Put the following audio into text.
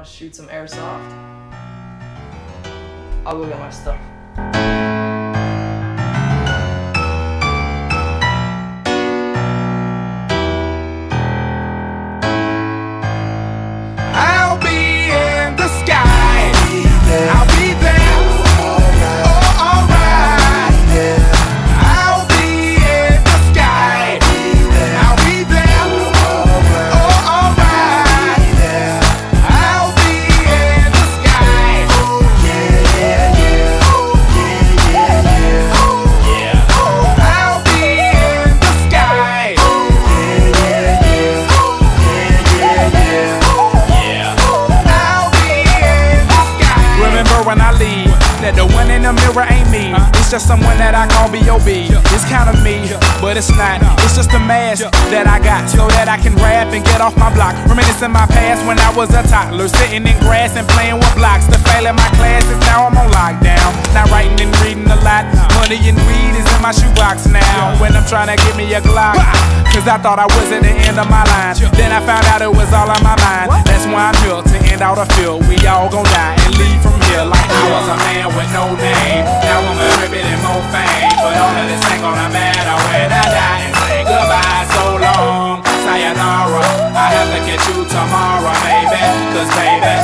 want to shoot some airsoft. I'll go get my stuff. The mirror ain't me. It's just someone that I call B.O.B. It's kind of me, but it's not. It's just a mask that I got so that I can rap and get off my block. Reminiscing my past when I was a toddler, sitting in grass and playing with blocks. The fail in my classes, now I'm on lockdown. Not writing and reading a lot. Money and weed is in my shoebox now. When I'm trying to get me a Glock, cause I thought I was at the end of my line. Then I found out it was all on my mind. That's why I'm here to end out a field. We all gon' die and leave from here like I was a man gonna matter when I die and say goodbye so long. Sayonara, I have to get you tomorrow, baby. Cause baby,